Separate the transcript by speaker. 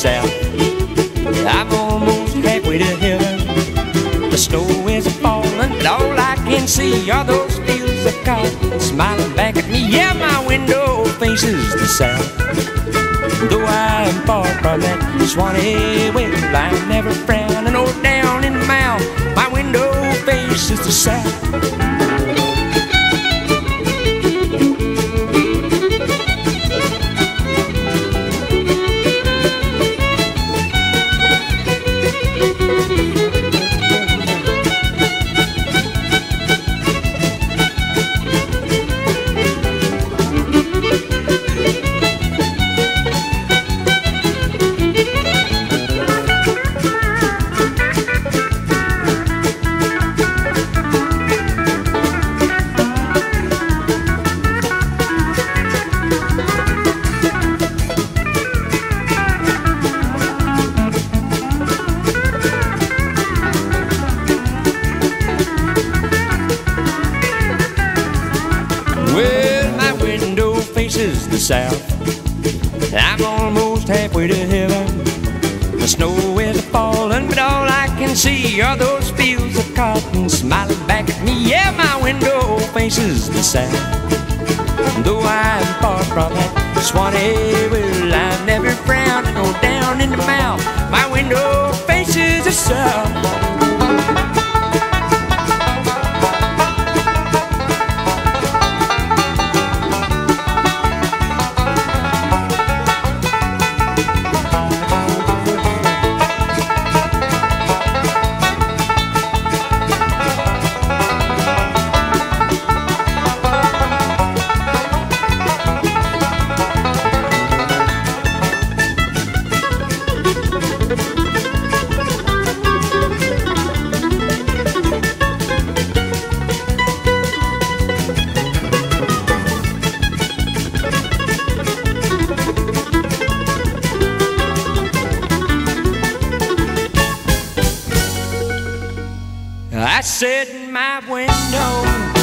Speaker 1: south. I'm almost halfway to heaven. The snow is falling, but all I can see are those fields of cotton smiling back at me. Yeah, my window faces the south. Though I'm far from that Swanee wind, I never frown. Faces the south. I'm almost halfway to heaven. The snow is falling, but all I can see are those fields of cotton smiling back at me. Yeah, my window faces the south. Though I'm far from that Swanee, well, I I sit in my window